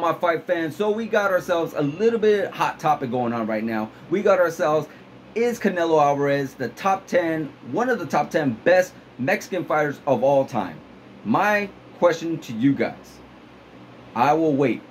my fight fans. So we got ourselves a little bit hot topic going on right now. We got ourselves is Canelo Alvarez the top 10, one of the top 10 best Mexican fighters of all time? My question to you guys. I will wait.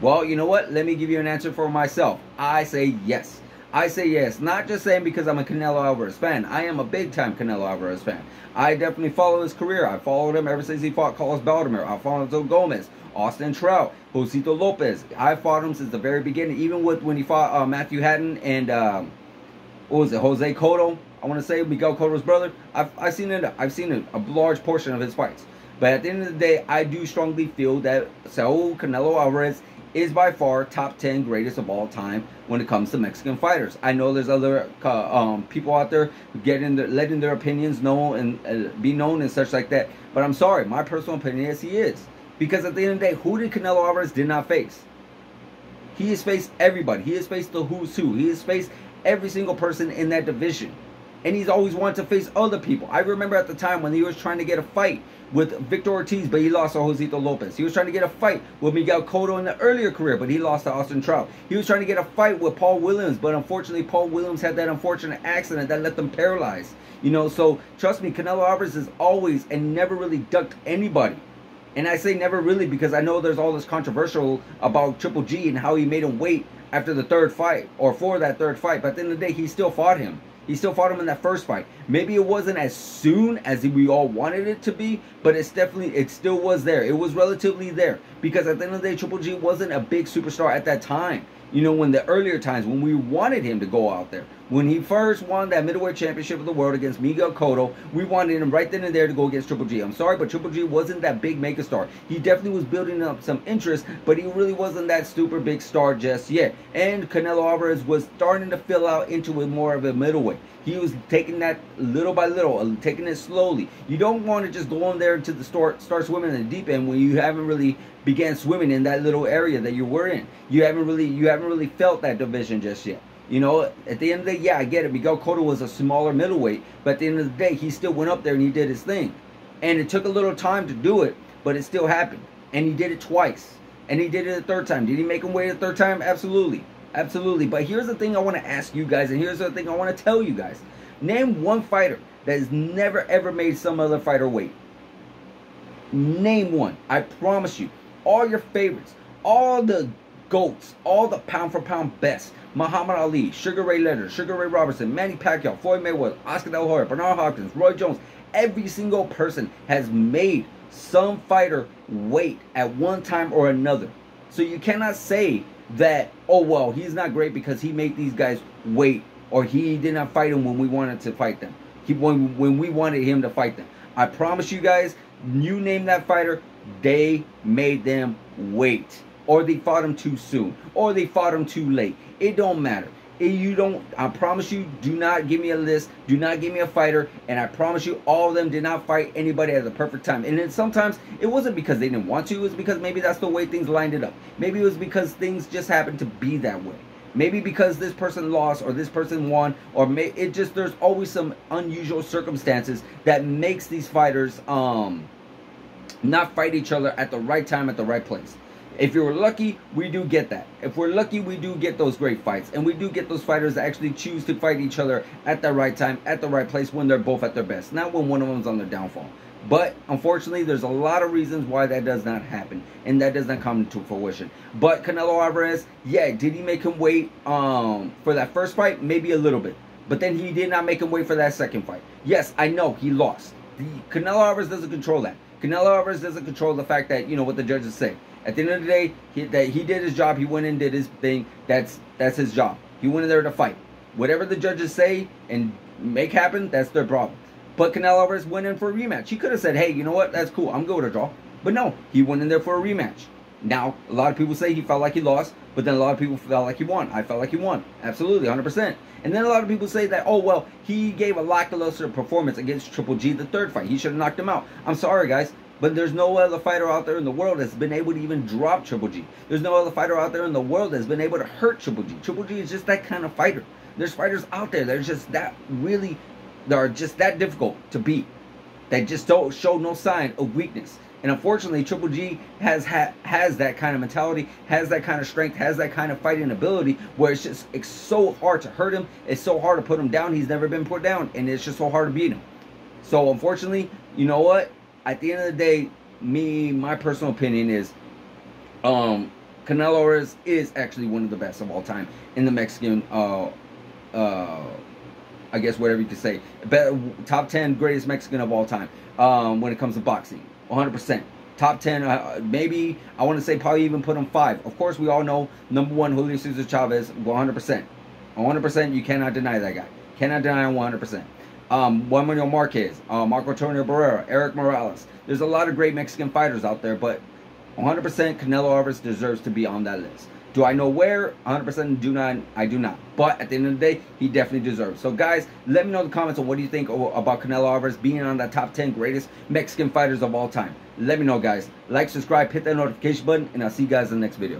Well, you know what? Let me give you an answer for myself. I say yes. I say yes. Not just saying because I'm a Canelo Alvarez fan. I am a big time Canelo Alvarez fan. I definitely follow his career. I followed him ever since he fought Carlos Baldomir, Alfonso Gomez, Austin Trout, Josito Lopez. I fought him since the very beginning, even with when he fought uh, Matthew Hatton and um, what was it, Jose Cotto? I want to say Miguel Cotto's brother. I've, I've seen it. I've seen a, a large portion of his fights. But at the end of the day, I do strongly feel that Saul Canelo Alvarez is by far top 10 greatest of all time when it comes to Mexican fighters. I know there's other uh, um, people out there getting their, letting their opinions know and uh, be known and such like that. But I'm sorry, my personal opinion is he is. Because at the end of the day, who did Canelo Alvarez did not face? He has faced everybody. He has faced the who's who. He has faced every single person in that division. And he's always wanted to face other people. I remember at the time when he was trying to get a fight with Victor Ortiz, but he lost to Josito Lopez. He was trying to get a fight with Miguel Cotto in the earlier career, but he lost to Austin Trout. He was trying to get a fight with Paul Williams, but unfortunately, Paul Williams had that unfortunate accident that left him paralyzed. You know, so trust me, Canelo Alvarez is always and never really ducked anybody. And I say never really because I know there's all this controversial about Triple G and how he made him wait after the third fight or for that third fight. But at the end of the day, he still fought him. He still fought him in that first fight. Maybe it wasn't as soon as we all wanted it to be, but it's definitely it still was there. It was relatively there because at the end of the day, Triple G wasn't a big superstar at that time. You know, when the earlier times when we wanted him to go out there, when he first won that middleweight championship of the world against Miguel Cotto, we wanted him right then and there to go against Triple G. I'm sorry, but Triple G wasn't that big mega star. He definitely was building up some interest, but he really wasn't that super big star just yet. And Canelo Alvarez was starting to fill out into a more of a middleweight. He was taking that little by little, uh, taking it slowly. You don't want to just go in there to the start, start swimming in the deep end when you haven't really began swimming in that little area that you were in. You haven't really, you haven't really felt that division just yet. You know, at the end of the day, yeah, I get it. Miguel Cotto was a smaller middleweight, but at the end of the day, he still went up there and he did his thing. And it took a little time to do it, but it still happened. And he did it twice. And he did it a third time. Did he make him wait a third time? Absolutely. Absolutely. But here's the thing I want to ask you guys, and here's the thing I want to tell you guys. Name one fighter that has never ever made some other fighter wait. Name one. I promise you. All your favorites, all the goats, all the pound for pound best. Muhammad Ali, Sugar Ray Leonard, Sugar Ray Robertson, Manny Pacquiao, Floyd Mayweather, Oscar De La Hoya, Bernard Hopkins, Roy Jones. Every single person has made some fighter wait at one time or another. So you cannot say that, oh, well, he's not great because he made these guys wait or he did not fight them when we wanted to fight them. He, when, when we wanted him to fight them. I promise you guys, you name that fighter, they made them wait. Or they fought them too soon. Or they fought them too late. It don't matter. if You don't, I promise you, do not give me a list. Do not give me a fighter. And I promise you, all of them did not fight anybody at the perfect time. And then sometimes it wasn't because they didn't want to. It was because maybe that's the way things lined it up. Maybe it was because things just happened to be that way. Maybe because this person lost or this person won, or may, it just there's always some unusual circumstances that makes these fighters um not fight each other at the right time at the right place. If you're lucky, we do get that. If we're lucky, we do get those great fights. And we do get those fighters that actually choose to fight each other at the right time, at the right place, when they're both at their best. Not when one of them's on their downfall. But unfortunately, there's a lot of reasons why that does not happen. And that does not come to fruition. But Canelo Alvarez, yeah, did he make him wait um, for that first fight? Maybe a little bit. But then he did not make him wait for that second fight. Yes, I know he lost. The Canelo Alvarez doesn't control that. Canelo Alvarez doesn't control the fact that, you know, what the judges say. At the end of the day, he, that he did his job. He went and did his thing. That's that's his job. He went in there to fight. Whatever the judges say and make happen, that's their problem. But Canelo Alvarez went in for a rematch. He could have said, hey, you know what? That's cool. I'm good with a draw. But no, he went in there for a rematch. Now, a lot of people say he felt like he lost, but then a lot of people felt like he won. I felt like he won. Absolutely, 100%. And then a lot of people say that, oh, well, he gave a lackluster performance against Triple G the third fight. He should have knocked him out. I'm sorry, guys. But there's no other fighter out there in the world that's been able to even drop Triple G. There's no other fighter out there in the world that's been able to hurt Triple G. Triple G is just that kind of fighter. There's fighters out there that are just that really, that are just that difficult to beat. That just don't show no sign of weakness. And unfortunately, Triple G has ha- has that kind of mentality, has that kind of strength, has that kind of fighting ability where it's just it's so hard to hurt him. It's so hard to put him down. He's never been put down, and it's just so hard to beat him. So unfortunately, you know what? At the end of the day, me, my personal opinion is, um, Canelo is is actually one of the best of all time in the Mexican, uh, uh, I guess whatever you could say, top ten greatest Mexican of all time. Um, when it comes to boxing, 100%. Top 10, uh, maybe I want to say probably even put him five. Of course, we all know number one, Julio Cesar Chavez, 100%. 100%, you cannot deny that guy. Cannot deny him 100%. Um, Juan Manuel Marquez, uh, Marco Antonio Barrera, Erik Morales. There's a lot of great Mexican fighters out there, but 100% Canelo Alvarez deserves to be on that list. Do I know where? 100% do not. I do not. But at the end of the day, he definitely deserves. So guys, let me know in the comments on what do you think about Canelo Alvarez being on the top 10 greatest Mexican fighters of all time. Let me know guys. Like, subscribe, hit that notification button, and I'll see you guys in the next video.